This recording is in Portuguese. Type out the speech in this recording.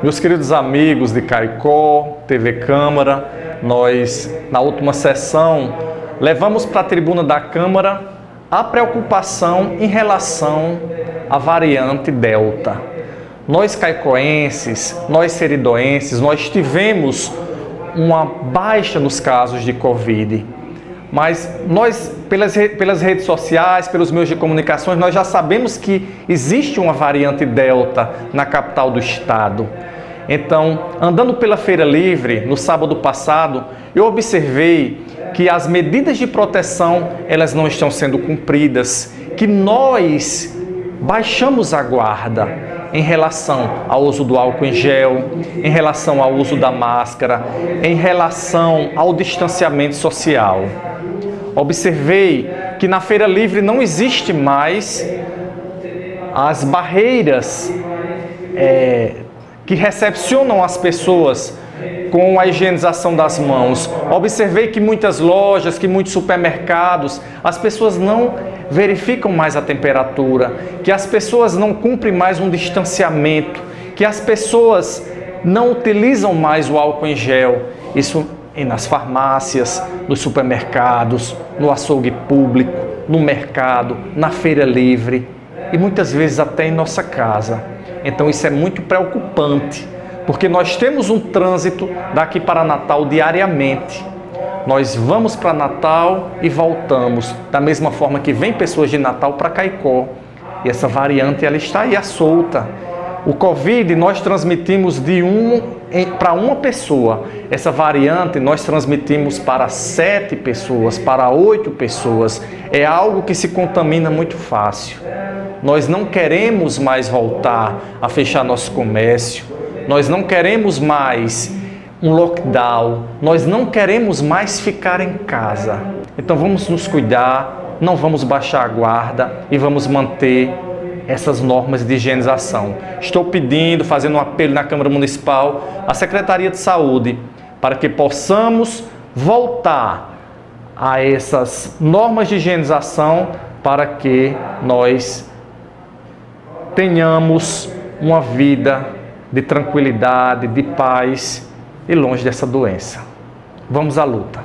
Meus queridos amigos de Caicó, TV Câmara, nós, na última sessão, levamos para a tribuna da Câmara a preocupação em relação à variante Delta. Nós caicoenses, nós seridoenses, nós tivemos uma baixa nos casos de Covid. Mas nós, pelas, pelas redes sociais, pelos meios de comunicações, nós já sabemos que existe uma variante Delta na capital do estado. Então, andando pela Feira Livre no sábado passado, eu observei que as medidas de proteção elas não estão sendo cumpridas, que nós baixamos a guarda em relação ao uso do álcool em gel, em relação ao uso da máscara, em relação ao distanciamento social. Observei que na Feira Livre não existe mais as barreiras é, que recepcionam as pessoas com a higienização das mãos. Observei que muitas lojas, que muitos supermercados, as pessoas não verificam mais a temperatura, que as pessoas não cumprem mais um distanciamento, que as pessoas não utilizam mais o álcool em gel. Isso nas farmácias, nos supermercados, no açougue público, no mercado, na feira livre e muitas vezes até em nossa casa. Então isso é muito preocupante, porque nós temos um trânsito daqui para Natal diariamente. Nós vamos para Natal e voltamos, da mesma forma que vem pessoas de Natal para Caicó. E essa variante ela está aí à solta. O Covid nós transmitimos de um para uma pessoa. Essa variante nós transmitimos para sete pessoas, para oito pessoas. É algo que se contamina muito fácil. Nós não queremos mais voltar a fechar nosso comércio. Nós não queremos mais um lockdown. Nós não queremos mais ficar em casa. Então vamos nos cuidar, não vamos baixar a guarda e vamos manter essas normas de higienização. Estou pedindo, fazendo um apelo na Câmara Municipal, à Secretaria de Saúde, para que possamos voltar a essas normas de higienização para que nós tenhamos uma vida de tranquilidade, de paz e longe dessa doença. Vamos à luta.